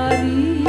Hari.